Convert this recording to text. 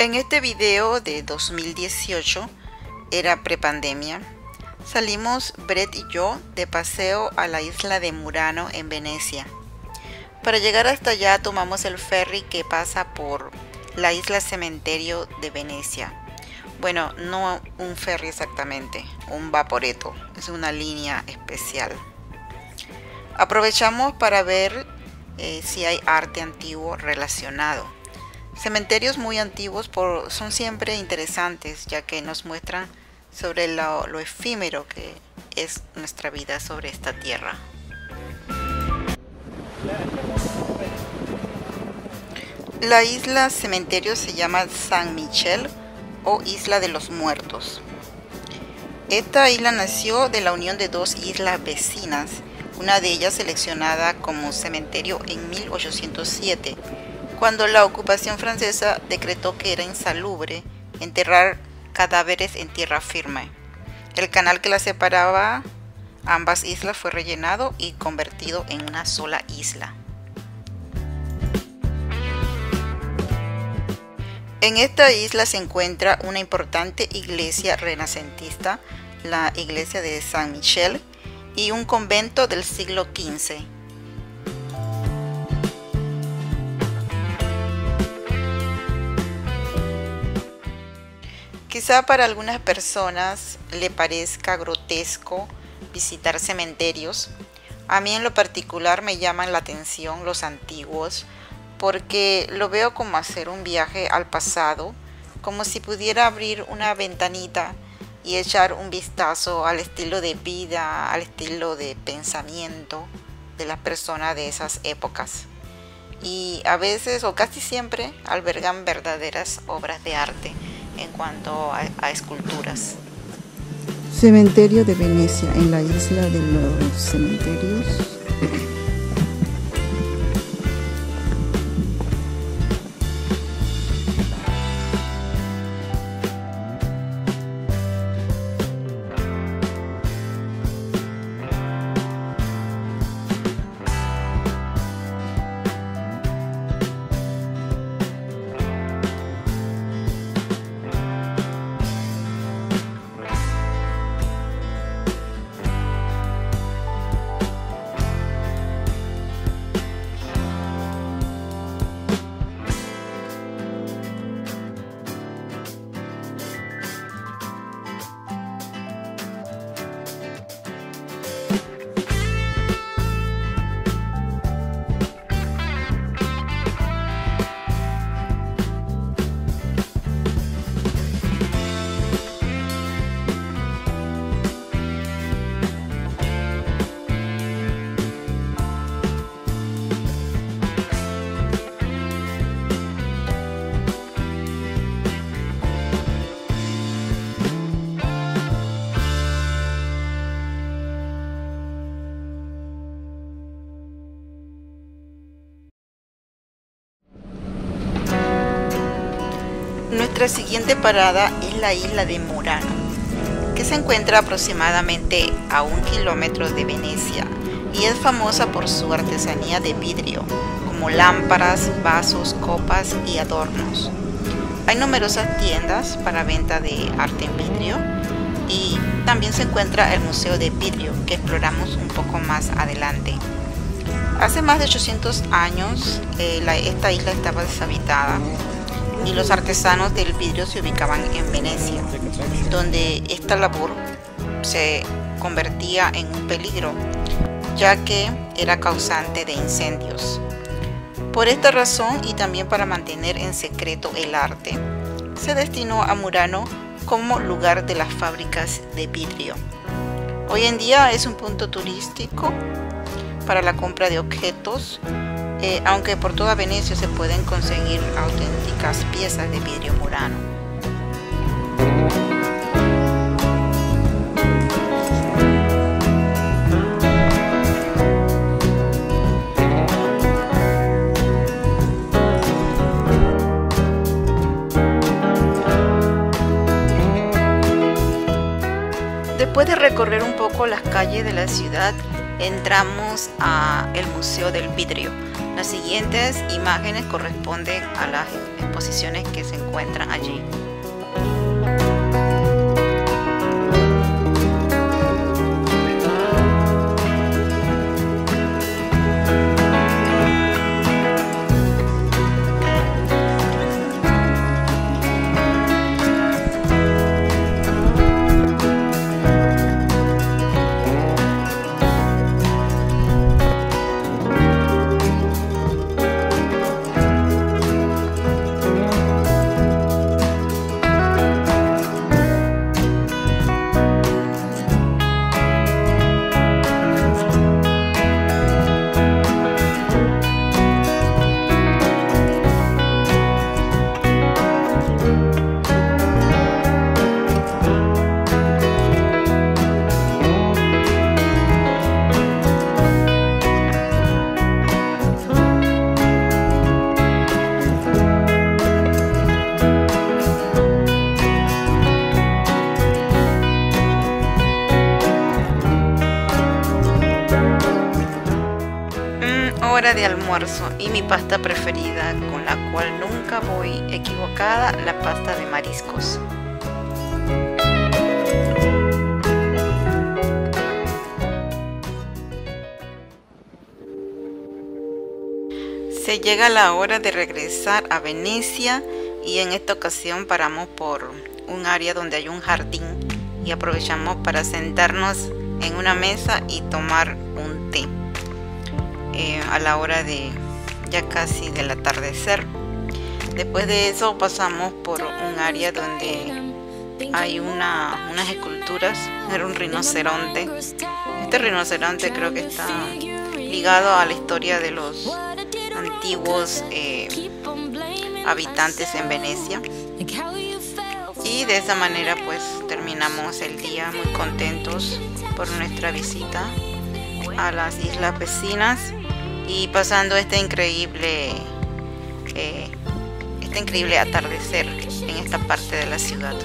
En este video de 2018, era prepandemia, salimos Brett y yo de paseo a la isla de Murano en Venecia. Para llegar hasta allá tomamos el ferry que pasa por la isla cementerio de Venecia. Bueno, no un ferry exactamente, un vaporeto, es una línea especial. Aprovechamos para ver eh, si hay arte antiguo relacionado. Cementerios muy antiguos son siempre interesantes ya que nos muestran sobre lo efímero que es nuestra vida sobre esta tierra. La isla cementerio se llama San Michel o Isla de los Muertos. Esta isla nació de la unión de dos islas vecinas, una de ellas seleccionada como cementerio en 1807, cuando la ocupación francesa decretó que era insalubre enterrar cadáveres en tierra firme. El canal que la separaba ambas islas fue rellenado y convertido en una sola isla. En esta isla se encuentra una importante iglesia renacentista, la iglesia de San Michel, y un convento del siglo XV. Quizá para algunas personas le parezca grotesco visitar cementerios. A mí en lo particular me llaman la atención los antiguos, porque lo veo como hacer un viaje al pasado, como si pudiera abrir una ventanita y echar un vistazo al estilo de vida, al estilo de pensamiento de las personas de esas épocas. Y a veces o casi siempre albergan verdaderas obras de arte en cuanto a, esculturas. Cementerio de Venecia, en la isla de los cementerios. Nuestra siguiente parada es la isla de Murano, que se encuentra aproximadamente a un kilómetro de Venecia y es famosa por su artesanía de vidrio, como lámparas, vasos, copas y adornos. Hay numerosas tiendas para venta de arte en vidrio y también se encuentra el Museo de Vidrio que exploramos un poco más adelante. Hace más de 800 años eh, esta isla estaba deshabitada y los artesanos del vidrio se ubicaban en Venecia, donde esta labor se convertía en un peligro, ya que era causante de incendios. Por esta razón y también para mantener en secreto el arte, se destinó a Murano como lugar de las fábricas de vidrio. Hoy en día es un punto turístico para la compra de objetos eh, aunque por toda Venecia se pueden conseguir auténticas piezas de vidrio murano. Después de recorrer un poco las calles de la ciudad, entramos a el Museo del Vidrio. Las siguientes imágenes corresponden a las exposiciones que se encuentran allí. Hora de almuerzo y mi pasta preferida con la cual nunca voy equivocada, la pasta de mariscos. Se llega la hora de regresar a Venecia y en esta ocasión paramos por un área donde hay un jardín y aprovechamos para sentarnos en una mesa y tomar un. Eh, a la hora de ya casi del atardecer. Después de eso pasamos por un área donde hay una, unas esculturas, era un rinoceronte. Este rinoceronte creo que está ligado a la historia de los antiguos eh, habitantes en Venecia. Y de esa manera pues terminamos el día muy contentos por nuestra visita a las islas vecinas y pasando este increíble, eh, este increíble atardecer en esta parte de la ciudad.